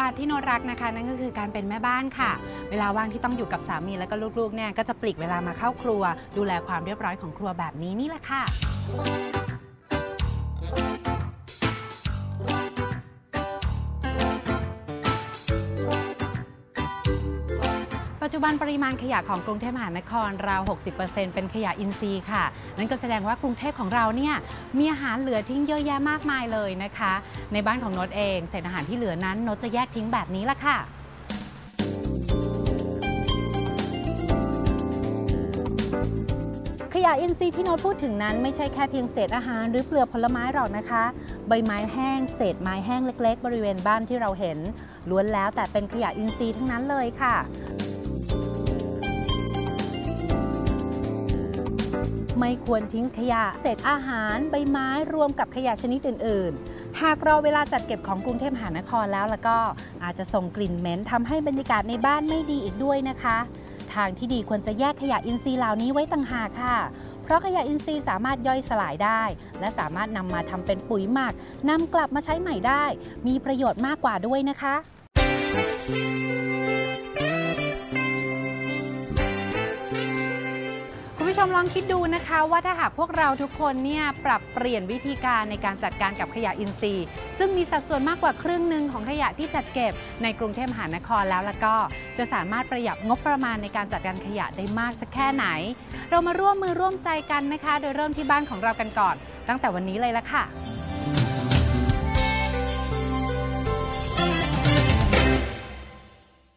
บาทที่โนรักนะคะ นั่นก็คือการเป็นแม่บ้านค่ะ เวลาว่างที่ต้องอยู่กับสามีแล้วก็ลูกๆเนี่ยก็จะปลีกเวลามาเข้าครัว ดูแลความเรียบร้อยของครัวแบบนี้นี่แหละค่ะ ปัจจุบันปริมาณขยะของกรุงเทพมหานครราว 60%เป็นขยะอินทรีย์ค่ะ นั่นก็แสดงว่ากรุงเทพของเราเนี่ยมีอาหารเหลือทิ้งเยอะแยะมากมายเลยนะคะ ในบ้านของนตเองเศษอาหารที่เหลือนั้นนตจะแยกทิ้งแบบนี้ละค่ะขยะอินทรีย์ที่โน้ตพูดถึงนั้นไม่ใช่แค่เพียงเศษอาหารหรือเปลือกผลไม้หรอกนะคะ ใบไม้แห้ง เศษไม้แห้งเล็ก ๆ บริเวณบ้านที่เราเห็นล้วนแล้วแต่เป็นขยะอินทรีย์ทั้งนั้นเลยค่ะ ไม่ควรทิ้งขยะ เศษอาหาร ใบไม้รวมกับขยะชนิดอื่น ๆ หากรอเวลาจัดเก็บของกรุงเทพมหานครแล้วแล้วก็อาจจะส่งกลิ่นเหม็นทำให้บรรยากาศในบ้านไม่ดีอีกด้วยนะคะ ทางที่ดีควรจะแยกขยะอินทรีย์เหล่านี้ไว้ต่างหากค่ะเพราะขยะอินทรีย์สามารถย่อยสลายได้ และสามารถนำมาทำเป็นปุ๋ยหมักนำกลับมาใช้ใหม่ได้ มีประโยชน์มากกว่าด้วยนะคะ ชมลองคิดดูนะคะว่าถ้าหากพวกเราทุกคนเนี่ยปรับเปลี่ยนวิธีการในการจัดการกับขยะอินทรีย์ ซึ่งมีสัดส่วนมากกว่าครึ่งหนึ่งของขยะที่จัดเก็บในกรุงเทพมหานครแล้วแล้วก็จะสามารถประหยัดงบประมาณในการจัดการขยะได้มากสักแค่ไหน เรามาร่วมมือร่วมใจกันนะคะ โดยเริ่มที่บ้านของเรากันก่อน ตั้งแต่วันนี้เลยละค่ะ